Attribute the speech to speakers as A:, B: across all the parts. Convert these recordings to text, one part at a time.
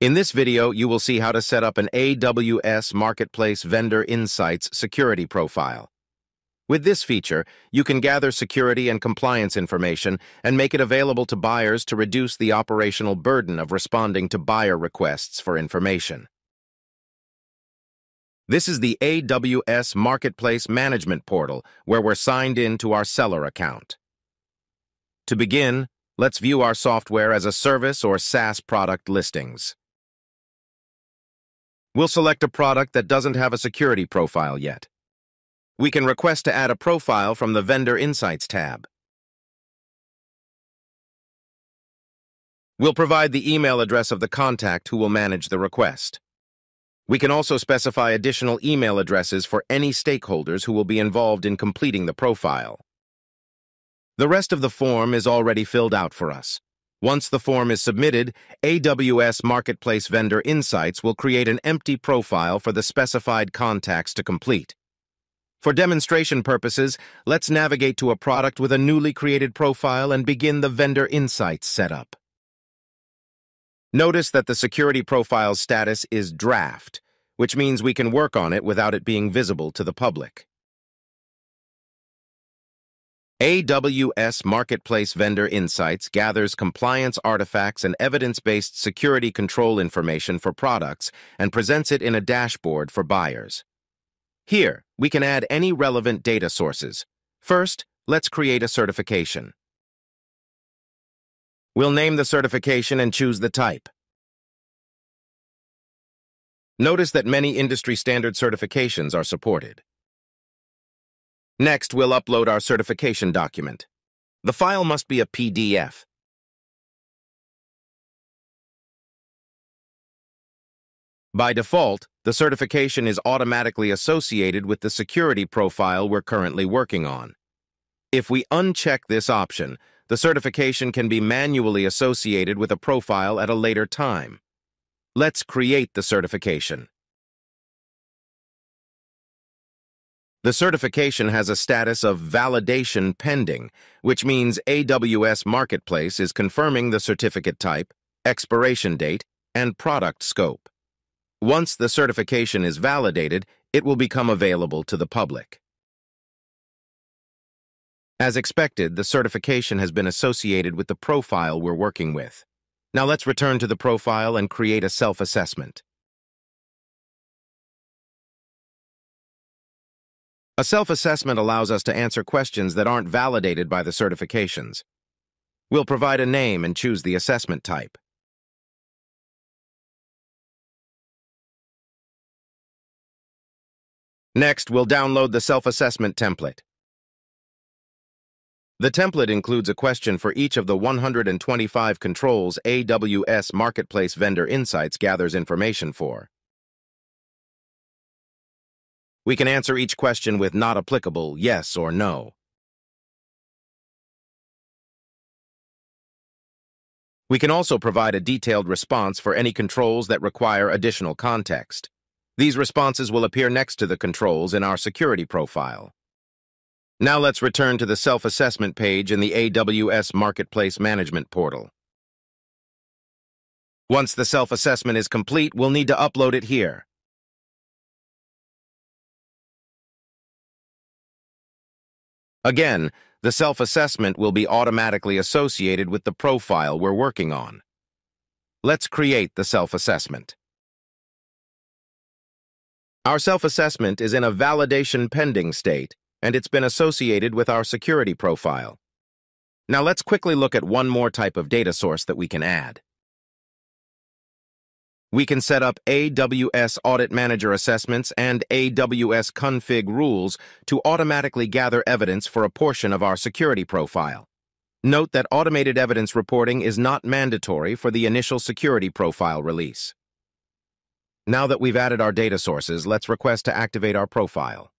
A: In this video, you will see how to set up an AWS Marketplace Vendor Insights security profile. With this feature, you can gather security and compliance information and make it available to buyers to reduce the operational burden of responding to buyer requests for information. This is the AWS Marketplace Management Portal, where we're signed in to our seller account. To begin, let's view our software as a service or SaaS product listings. We'll select a product that doesn't have a security profile yet. We can request to add a profile from the Vendor Insights tab. We'll provide the email address of the contact who will manage the request. We can also specify additional email addresses for any stakeholders who will be involved in completing the profile. The rest of the form is already filled out for us. Once the form is submitted, AWS Marketplace Vendor Insights will create an empty profile for the specified contacts to complete. For demonstration purposes, let's navigate to a product with a newly created profile and begin the Vendor Insights setup. Notice that the security profile's status is draft, which means we can work on it without it being visible to the public. AWS Marketplace Vendor Insights gathers compliance artifacts and evidence-based security control information for products and presents it in a dashboard for buyers. Here, we can add any relevant data sources. First, let's create a certification. We'll name the certification and choose the type. Notice that many industry standard certifications are supported. Next, we'll upload our certification document. The file must be a PDF. By default, the certification is automatically associated with the security profile we're currently working on. If we uncheck this option, the certification can be manually associated with a profile at a later time. Let's create the certification. The certification has a status of validation pending, which means AWS Marketplace is confirming the certificate type, expiration date, and product scope. Once the certification is validated, it will become available to the public. As expected, the certification has been associated with the profile we're working with. Now let's return to the profile and create a self-assessment. A self-assessment allows us to answer questions that aren't validated by the certifications. We'll provide a name and choose the assessment type. Next, we'll download the self-assessment template. The template includes a question for each of the 125 controls AWS Marketplace Vendor Insights gathers information for. We can answer each question with not applicable, yes or no. We can also provide a detailed response for any controls that require additional context. These responses will appear next to the controls in our security profile. Now let's return to the self-assessment page in the AWS Marketplace Management Portal. Once the self-assessment is complete, we'll need to upload it here. Again, the self-assessment will be automatically associated with the profile we're working on. Let's create the self-assessment. Our self-assessment is in a validation pending state, and it's been associated with our security profile. Now let's quickly look at one more type of data source that we can add. We can set up AWS Audit Manager assessments and AWS config rules to automatically gather evidence for a portion of our security profile. Note that automated evidence reporting is not mandatory for the initial security profile release. Now that we've added our data sources, let's request to activate our profile.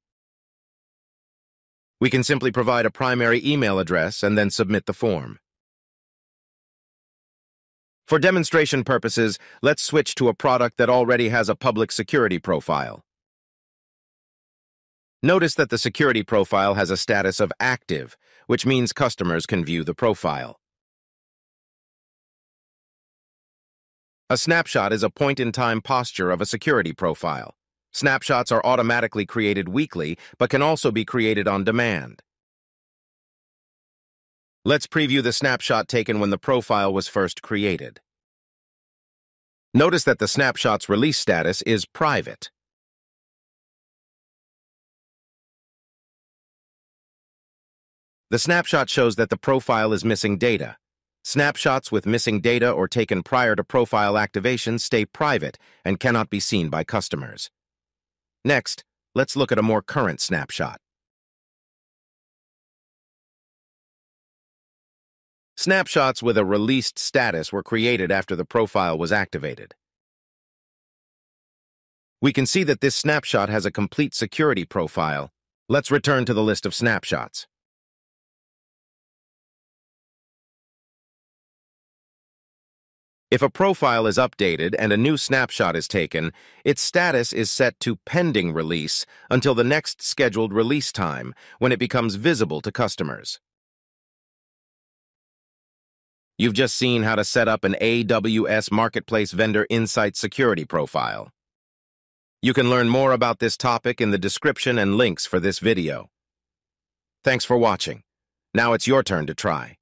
A: We can simply provide a primary email address and then submit the form. For demonstration purposes, let's switch to a product that already has a public security profile. Notice that the security profile has a status of active, which means customers can view the profile. A snapshot is a point-in-time posture of a security profile. Snapshots are automatically created weekly, but can also be created on demand. Let's preview the snapshot taken when the profile was first created. Notice that the snapshot's release status is private. The snapshot shows that the profile is missing data. Snapshots with missing data or taken prior to profile activation stay private and cannot be seen by customers. Next, let's look at a more current snapshot. Snapshots with a released status were created after the profile was activated. We can see that this snapshot has a complete security profile. Let's return to the list of snapshots. If a profile is updated and a new snapshot is taken, its status is set to pending release until the next scheduled release time, when it becomes visible to customers. You've just seen how to set up an AWS Marketplace Vendor Insight Security Profile. You can learn more about this topic in the description and links for this video. Thanks for watching. Now it's your turn to try.